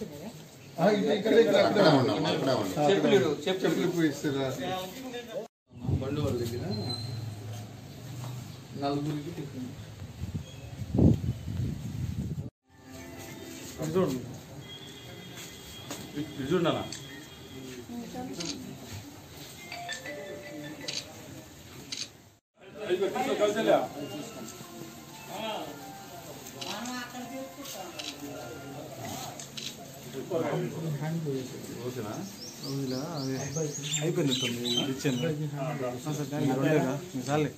అక్కడే ఉన్నాం. అక్కడే ఉన్నాం. చెప్పులు చెప్పు చెప్పులు ఇస్తారా. బండి వాళ్ళ దగ్గర నలుగురికి టిఫిన్. చూడనా అయిపోయింది తొమ్మిది ఇచ్చాను సార్ థ్యాంక్ యూ రెండేగా చాలే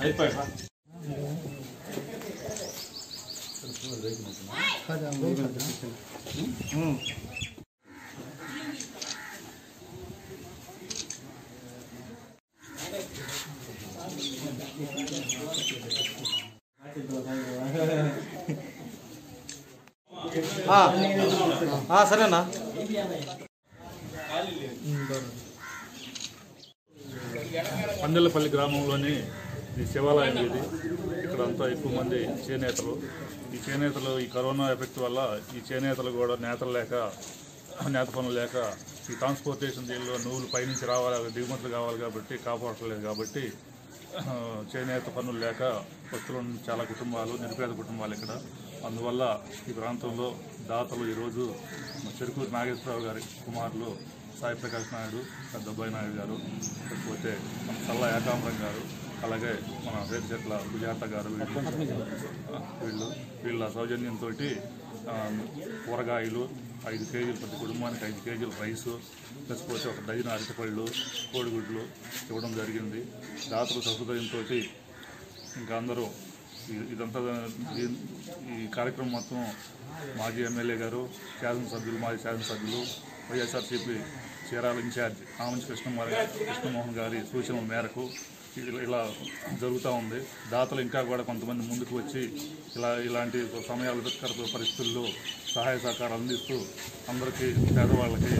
అయిపోయా ఆ, సరేనా. పందెలపల్లి గ్రామంలోని ఈ శివాలయం ఇది ఇక్కడ అంతా ఎక్కువ మంది చేనేతలు. ఈ చేనేతలు ఈ కరోనా ఎఫెక్ట్ వల్ల ఈ చేనేతలు కూడా నేతలు లేక నేత పనులు లేక ఈ ట్రాన్స్పోర్టేషన్ దీనిలో నువ్వులు పైనుంచి రావాలి దిగుమతులు కావాలి కాబట్టి కాపాడలేదు కాబట్టి చేనేత పనులు లేక వస్తువులను చాలా కుటుంబాలు నిరుపేద కుటుంబాలు ఇక్కడ. అందువల్ల ఈ ప్రాంతంలో దాతలు ఈరోజు చెరుకూరు నాగేశ్వరరావు గారి కుమారులు సాయి ప్రకాష్ నాయుడు పెద్దబ్బాయి నాయుడు గారు లేకపోతే మన చల్ల ఏకాంబరం గారు అలాగే మన రేపు చెట్ల సుజాత గారు వీళ్ళు. వీళ్ళ సౌజన్యంతో కూరగాయలు ఐదు కేజీలు ప్రతి కుటుంబానికి ఐదు కేజీలు రైసు లేకపోతే ఒక డజన్ అరటిపళ్ళు కోడిగుడ్లు ఇవ్వడం జరిగింది. దాతలు సహృదయంతో ఇంకా అందరూ ఇదంతా ఈ కార్యక్రమం మొత్తం మాజీ ఎమ్మెల్యే గారు శాసనసభ్యులు మాజీ శాసనసభ్యులు వైఎస్ఆర్సీపీ చీరాల ఇన్ఛార్జ్ ఆమంచి కృష్ణమారి కృష్ణమోహన్ గారి సూచనల మేరకు ఇలా- జరుగుతూ ఉంది. దాతలు ఇంకా కూడా కొంతమంది ముందుకు వచ్చి ఇలా ఇలాంటి సమయాలు పరిస్థితుల్లో సహాయ సహకారాలు అందిస్తూ అందరికీ పేదవాళ్ళకి